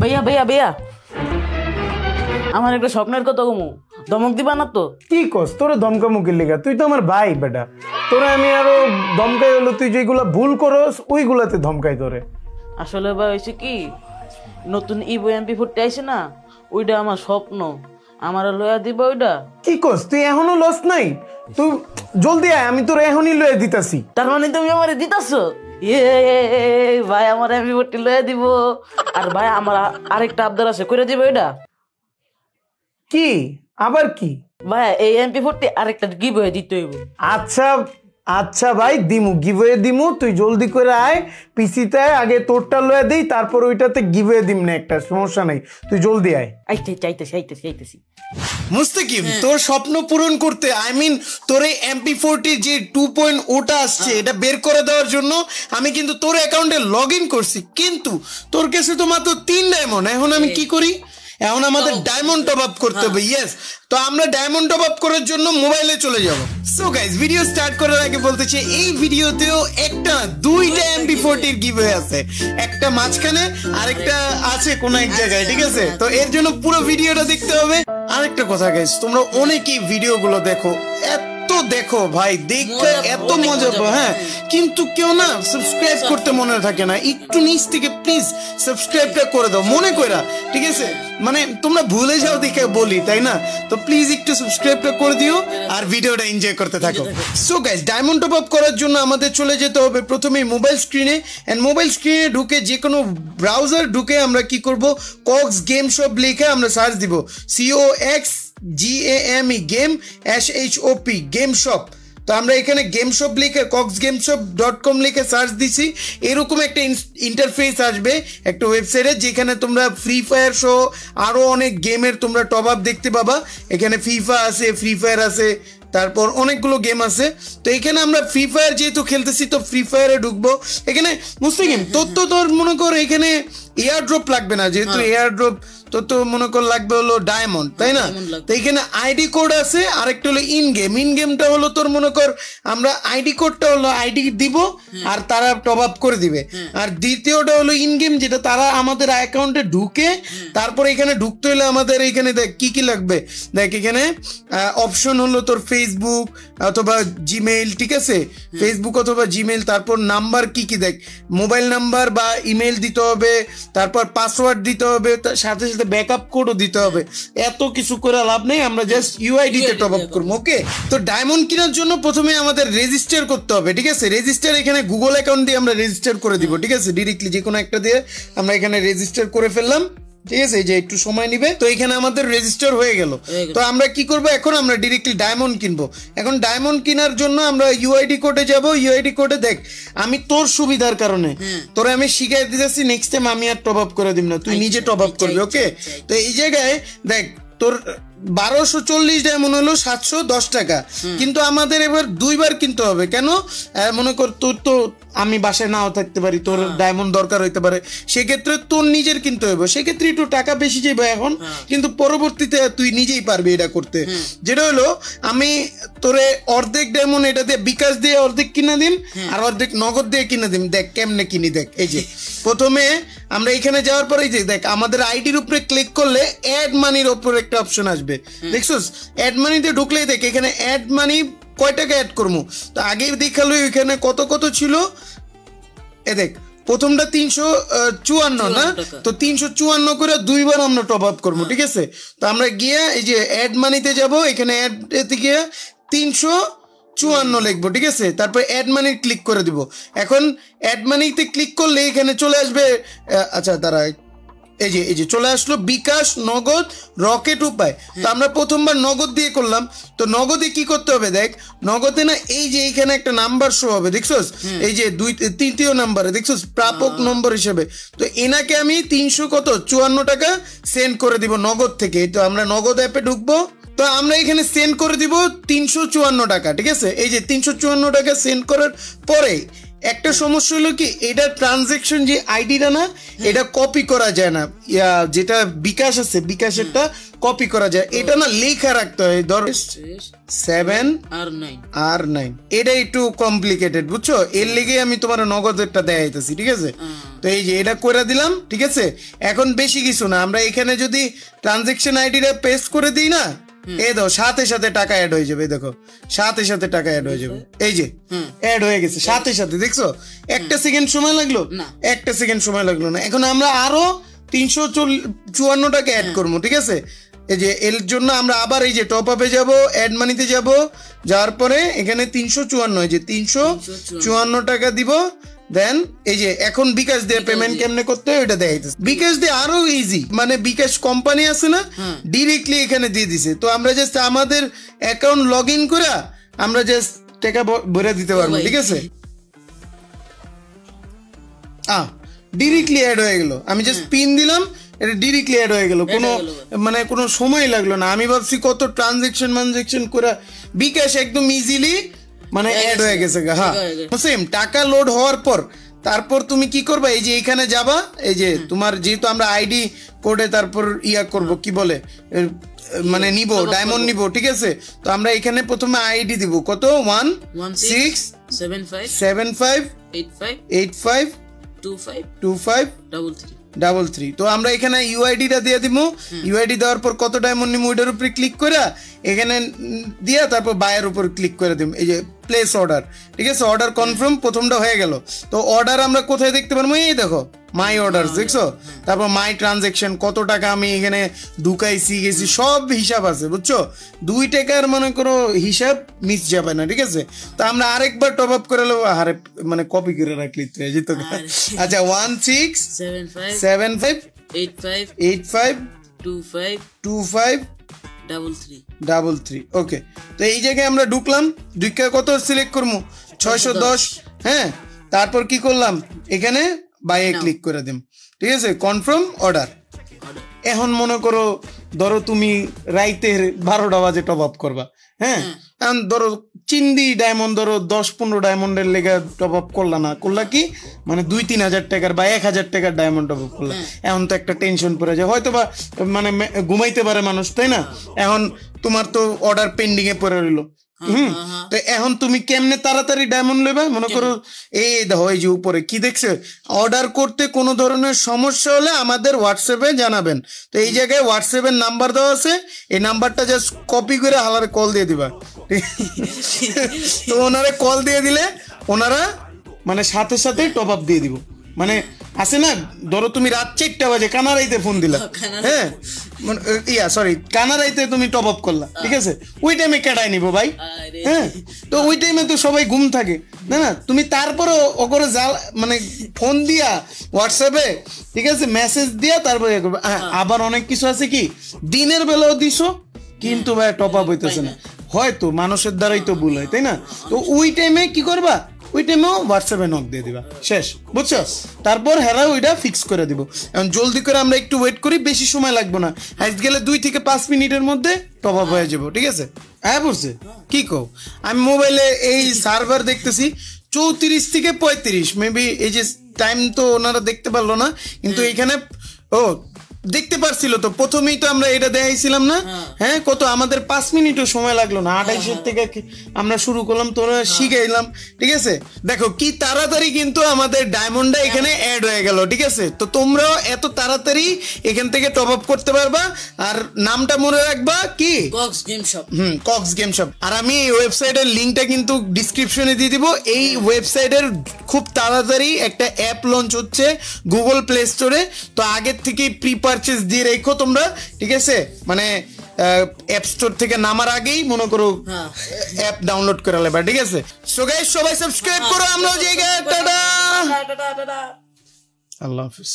ভাইয়া ভাইয়া ভাইয়া। আমার একটা স্বপ্নের কথা কমু। দমক দিবা না তো? কি কস? তোরে দমকা মুখের লেগা। তুই তো আমার ভাই বেটা। তোরে আমি আরও দমকাই হলো তুই যেগুলা ভুল করস ওইগুলাতে ধমকাই তোরে। আসলে ভাই হয়েছে কি? নতুন ইভো এমপি ফুটতে আইছে না ওইটা আমার স্বপ্ন। আমার লয়া দিব ওইটা কি কস? তুই এখনও লস নাই? তুই জলদি আয় আমি তোর এখনই লয়ে দিতাছি। তার মানে তুমি আমার দিতাছ? ইয়ে ভাই আমার এমপি ফুটটি লয়ে দিব। আর ভাই আমার আরেকটা আবদার আছে করে দিব এটা? কি? আবার কি? ভাই এই এমপি ফোরটি আরেকটা গিভ হয়ে দিতে হইব। আচ্ছা আচ্ছা ভাই দিমু গিভওয়ে দিমু তুই জলদি করে আয় পিসিতে আয়, আগে তোরটা লয়ে দিই তারপর ওইটাতে গিভওয়ে দিম না একটা সমস্যা নাই তুই জলদি আয়। আইতে চাইতেছি আইতেছি আইতেছি। মুস্তাকিম তোর স্বপ্ন পূরণ করতে আই মিন তোর এই এমপি ফোরটি যে টু পয়েন্ট ওটা আসছে এটা বের করে দেওয়ার জন্য আমি কিন্তু তোর অ্যাকাউন্টে লগ ইন করছি কিন্তু তোর কাছে তো মাত্র তিন ডায়মন্ড এখন আমি কি করি? এখন আমাদের ডায়মন্ড টপ আপ করতে হবে ইয়েস তো আমরা ডায়মন্ড টপ আপ করার জন্য মোবাইলে চলে যাব। সো গাইস ভিডিও স্টার্ট করার আগে বলতে চাই এই ভিডিওতেও একটা দুইটা এমপি ফোরটির গিভওয়ে আছে। একটা মাঝখানে আরেকটা আছে কোন এক জায়গায় ঠিক আছে? তো এর জন্য পুরো ভিডিওটা দেখতে হবে। আরেকটা কথা গাইস তোমরা অনেকেই ভিডিওগুলো দেখো এত দেখো ভাই দেখতে এত মজা পাও হ্যাঁ কিন্তু কেউ না সাবস্ক্রাইব করতে মনে থাকে না। একটু নিচ থেকে প্লিজ সাবস্ক্রাইবটা করে দাও মনে কইরা ঠিক আছে? মানে তোমরা ভুলে যাও দেখে বলি তাই না? তো প্লিজ একটু সাবস্ক্রাইবটা করে দিও আর ভিডিওটা এনজয় করতে থাকো। So guys diamond top up করার জন্য আমাদের চলে যেতে হবে প্রথমে মোবাইল স্ক্রিনে এন্ড মোবাইল স্ক্রিনে ঢুকে যে কোনো ব্রাউজার ঢুকে আমরা কি করব? কক্স গেম শপ লিখে আমরা সার্চ দিব। C O X G A M E game S H O P game shop তো আমরা এখানে গেম শপ লিখে Cox game shop dot com লিখে সার্চ দিছি। এরকম একটা ইন্টারফেস আসবে একটা ওয়েবসাইটে যেখানে তোমরা ফ্রি ফায়ার সহ আরও অনেক গেমের তোমরা টপ আপ দেখতে পাবা। এখানে ফিফা আছে ফ্রি ফায়ার আছে তারপর অনেকগুলো গেম আছে। তো এখানে আমরা ফ্রি ফায়ার যেহেতু খেলতেছি তো ফ্রি ফায়ারে ঢুকবো। এখানে মুস্তাকিম তোর তো তোর মনে কর এখানে এয়ার ড্রপ লাগবে না যেহেতু এয়ার ড্রপ তোর তো মনে কর লাগবে হলো ডায়মন্ড তাই না? তো এখানে আইডি কোড আছে আরেকটা হলো ইন গেম ইন গেমটা হলো তোর মনে কর আমরা আইডি কোডটা হলো আইডি দিব আর তারা টপ আপ করে দিবে। আর দ্বিতীয়টা হলো ইন গেম যেটা তারা আমাদের অ্যাকাউন্টে ঢুকে তারপর এখানে ঢুকতে হলে আমাদের এখানে দেখ কি কি লাগবে। দেখ এখানে অপশন হলো তোর ফেসবুক অথবা জিমেইল ঠিক আছে? ফেসবুক অথবা জিমেইল তারপর নাম্বার কি কি দেখ? মোবাইল নাম্বার বা ইমেল দিতে হবে তারপর পাসওয়ার্ড দিতে হবে তার সাথে সাথে ব্যাকআপ কোডও দিতে হবে। এত কিছু করে লাভ নেই, আমরা জাস্ট ইউআইডিতে টপ আপ করব ওকে তো ডায়মন্ড কেনার জন্য প্রথমে আমাদের রেজিস্টার করতে হবে, ঠিক আছে? রেজিস্টার এখানে গুগল অ্যাকাউন্ট দিয়ে আমরা রেজিস্টার করে দিব, ঠিক আছে? ডিরেক্টলি যে কোনো একটা দিয়ে আমরা এখানে রেজিস্টার করে ফেললাম। ঠিক আছে এই যে একটু সময় নিবে তো এখানে আমাদের রেজিস্টার হয়ে গেল। তো আমরা কি করব এখন? আমরা ডিরেক্টলি ডায়মন্ড কিনবো। এখন ডায়মন্ড কেনার জন্য আমরা ইউআইডি কোডে যাব। ইউআইডি কোডে দেখ আমি তোর সুবিধার কারণে তোরা আমি শিখাই দিতেছি নেক্সট টাইম আমি আর টপ আপ করে দিব না। তুই নিজে টপ আপ করবি ওকে তো এই জায়গায় দেখ তোর বারোশো চল্লিশ ডায়মন্ড হলো সাতশো দশ টাকা। কিন্তু আমাদের এবার দুইবার কিনতে হবে। কেন? মনে কর তোর তো আমি বাসায় নাও থাকতে পারি তোর ডায়মন্ড দরকার হইতে পারে। সেক্ষেত্রে তোর নিজের কিনতে হবে সেক্ষেত্রে একটু টাকা বেশি যাবে এখন কিন্তু পরবর্তীতে তুই নিজেই পারবি এটা করতে। যেটা হলো আমি তোরে অর্ধেক ডায়মন্ড এটা দিয়ে বিকাশ দিয়ে অর্ধেক কিনে দিন আর অর্ধেক নগদ দিয়ে কিনে দিন দেখ কেমনে কিনি দেখ এই যে। প্রথমে আমরা এখানে যাওয়ার পরে এই যে দেখ আমাদের আইডির উপরে ক্লিক করলে অ্যাড মানির উপর একটা অপশন আসবে। দেখছোস? অ্যাড মানিতে ঢুকলেই দেখ এখানে অ্যাড মানি কয় টাকা অ্যাড করব তো আগে দেখাল এখানে কত কত ছিল? এ দেখ প্রথমটা তিনশো চুয়ান্ন না? তো তিনশো চুয়ান্ন করে দুইবার আমরা টপ আপ করব ঠিক আছে? তো আমরা গিয়ে এই যে অ্যাড মানিতে যাব এখানে অ্যাড এতে গিয়ে তিনশো চুয়ান্ন লিখব ঠিক আছে? তারপর অ্যাড মানি ক্লিক করে দিব। এখন অ্যাড মানিতে ক্লিক করলে এখানে চলে আসবে আচ্ছা দাঁড়া এই যে এই যে চলে আসলো বিকাশ নগদ রকেট উপায়। তো আমরা প্রথমবার নগদ দিয়ে করলাম। তো নগদে কি করতে হবে দেখ নগদে না এই যে এইখানে একটা নাম্বার শো হবে দেখছোস? এই যে দুই তৃতীয় নাম্বারে দেখছোস? প্রাপক নম্বর হিসেবে। তো এনাকে আমি তিনশো কত? চুয়ান্ন টাকা সেন্ড করে দিব নগদ থেকে। তো আমরা নগদ অ্যাপে ঢুকবো। তো আমরা এখানে সেন্ড করে দিব তিনশো চুয়ান্ন টাকা ঠিক আছে? এই যে তিনশো চুয়ান্ন টাকা সেন্ড করার পরে একটা সমস্যা হলো কি এটা ট্রানজেকশন যে আইডিটা না এটা কপি করা যায় না। ইয়া, যেটা বিকাশ আছে বিকাশেরটা কপি করা যায়। এটা না লেখা রাখতে হয় ধর সেভেন আর নাই আর নাইন এটা একটু কমপ্লিকেটেড বুঝছ? এর লেগে আমি তোমার নগদেরটা দেখাইতেছি ঠিক আছে? তো এই যে এটা করে দিলাম ঠিক আছে? এখন বেশি কিছু না আমরা এখানে যদি ট্রানজেকশন আইডিটা পেস্ট করে দিই না এই দেখো সাথে সাথে টাকা অ্যাড হয়ে যাবে দেখো। সাথে সাথে টাকা অ্যাড হয়ে যাবে। এই যে অ্যাড হয়ে গেছে সাথে সাথে দেখছ? একটা সেকেন্ড সময় লাগল? একটা সেকেন্ড সময় লাগল না। এখন আমরা আরও তিনশো চুয়ান্ন টাকা অ্যাড করব ঠিক আছে? এই যে এর জন্য আমরা আবার এই যে টপ আপে যাব অ্যাড মানিতে যাব যাওয়ার পরে এখানে তিনশো চুয়ান্ন এই যে তিনশো চুয়ান্ন টাকা দিব দেন এই যে এখন বিকাশ দিয়ে পেমেন্ট কেমনে করতে হয় ওইটা দেখাইতেছে। বিকাশ দিয়ে আরও ইজি মানে বিকাশ কোম্পানি আছে না ডিরেক্টলি এখানে দিয়ে দিছে। তো আমরা জাস্ট আমাদের অ্যাকাউন্ট লগ ইন করে আমরা জাস্ট টাকা ভরে দিতে পারব ঠিক আছে? আহ ডিরেক্টলি অ্যাড হয়ে গেল। আমি জাস্ট পিন দিলাম এটা ডিরেক্টলি অ্যাড হয়ে গেল। কোনো মানে কোনো সময় লাগল না। আমি ভাবছি কত ট্রানজেকশন ম্যানজেকশন করে বিকাশ একদম ইজিলি মানে অ্যাড হয়ে গেছে গা, হ্যাঁ। সেম টাকা লোড হওয়ার পর তারপর তুমি কি করবা? এই যে এখানে যাবা এই যে তোমার যেহেতু আমরা আইডি কোডে তারপর ইয়া করব কি বলে? মানে নিব ডায়মন্ড নিব ঠিক আছে? তো আমরা এখানে প্রথমে আইডি দিব। কত? One six seven five seven five eight five eight five two five two five double three double three তো আমরা এখানে ইউআইডিটা দিয়ে দিব ইউআইডি দেওয়ার পর কত ডায়মন্ড নিব ওইটার উপরে ক্লিক করে এখানে দিয়া তারপর বায়ের উপর ক্লিক করে দিব এই যে প্লেস অর্ডার ঠিক আছে? অর্ডার কনফার্ম প্রথমটা হয়ে গেল। তো অর্ডার আমরা কোথায় দেখতে পারব? এই দেখো মাই অর্ডার দেখছ? তারপর মাই ট্রানজেকশন কত টাকা আমি এখানে ঢুকাইছি গেছি সব হিসাব আছে বুঝছ? দুই টাকার মনে করো হিসাব মিস যাবে না ঠিক আছে? তো আমরা আরেকবার টপ আপ করে নেব আরে মানে কপি করে রাখলি তো আচ্ছা one six seven five seven five eight five eight five two five two five double three double three okay তো এই জায়গায় আমরা ঢুকলাম ঢুকে কত সিলেক্ট করব? ছয়শো দশ। হ্যাঁ? তারপর কি করলাম? এখানে বাইয়ে ক্লিক করে দিম। ঠিক আছে? কনফার্ম অর্ডার এখন মনে করো ধরো তুমি রাইতের বারোটা বাজে টপ আপ করবা। হ্যাঁ। এখন ধরো চিন্দি ডায়মন্ড ধরো দশ পনেরো ডায়মন্ডের লেগে টপ আপ করলা না করলা কি? মানে দুই তিন হাজার টাকার বা এক হাজার টাকার ডায়মন্ড টপ আপ করলা। এখন তো একটা টেনশন পড়ে যায়। হয়তো বা মানে ঘুমাইতে পারে মানুষ তাই না? এখন তোমার তো অর্ডার পেন্ডিং এ পড়ে রইল। হুম। তো এখন তুমি কেমনে তাড়াতাড়ি ডায়মন্ড নেবে? মনে করো এই দেখো এই যে উপরে কি দেখছ? অর্ডার করতে কোনো ধরনের সমস্যা হলে আমাদের হোয়াটসঅ্যাপে জানাবেন। তো এই জায়গায় হোয়াটসঅ্যাপের নাম্বার দেওয়া আছে এই নাম্বারটা জাস্ট কপি করে হালারে কল দিয়ে দিবা। তো ওনারে কল দিয়ে দিলে ওনারা মানে সাথে সাথে টপ আপ দিয়ে দিব। মানে আছে না ধরো তুমি রাত চারটা বাজে কানারাইতে ফোন দিলা। হ্যাঁ ইয়া সরি কানারাইতে তুমি টপ আপ করলা ঠিক আছে? ওই টাইমে কেটাই নিবো ভাই। হ্যাঁ? তো ওই টাইমে তো সবাই ঘুম থাকে না না? তুমি তারপরও ওকরে জাল মানে ফোন দিয়া হোয়াটসঅ্যাপে ঠিক আছে? মেসেজ দিয়া তারপরে ইয়ে হ্যাঁ, আবার অনেক কিছু আছে কি? দিনের বেলাও দিছো কিন্তু ভাই টপ আপ হইতেছে না। হয়তো মানুষের দ্বারাই তো ভুল হয় তাই না? তো ওই টাইমে কি করবা? ওই টাইমেও হোয়াটসঅ্যাপে নক দিয়ে দিবা। শেষ বুঝছ তারপর হেরা ওইটা ফিক্স করে দিব। এখন জলদি করে আমরা একটু ওয়েট করি বেশি সময় লাগবে না। আজ গেলে দুই থেকে পাঁচ মিনিটের মধ্যে টপ আপ হয়ে যাব ঠিক আছে? হ্যাঁ বুঝছে? কি কো আমি মোবাইলে এই সার্ভার দেখতেছি চৌত্রিশ থেকে পঁয়ত্রিশ। মেবি এই যে টাইম তো ওনারা দেখতে পারল না কিন্তু এখানে ও দেখতে পারছিল তো প্রথমেই তো আমরা এটা দেখাইছিলাম না হ্যাঁ। কত আমাদের পাঁচ মিনিটও সময় লাগল না আড়াইশের থেকে আমরা শুরু করলাম তোরা শিখাইলাম ঠিক আছে? দেখো কি তাড়াতাড়ি কিন্তু আমাদের ডায়মন্ডটা এখানে অ্যাড হয়ে গেল ঠিক আছে? তো তোমরাও এত তাড়াতাড়ি এখান থেকে টপ আপ করতে পারবা আর নামটা মনে রাখবা কি? কক্স গেম শপ হুম কক্স গেম শপ আর আমি এই ওয়েবসাইটের লিঙ্কটা কিন্তু ডিসক্রিপশনে দিয়ে দিব এই ওয়েবসাইটের খুব তাড়াতাড়ি একটা অ্যাপ লঞ্চ হচ্ছে গুগল প্লে স্টোরে তো আগের থেকে প্রি পারচেস দিয়ে রেখো তোমরা ঠিক আছে? মানে অ্যাপ স্টোর থেকে নামার আগেই মনে করো হ্যাঁ। অ্যাপ ডাউনলোড করে লেবা ঠিক আছে? সো গাইস সবাই সাবস্ক্রাইব করো আমরা জায়গা টাটা। আল্লাহ হাফিজ।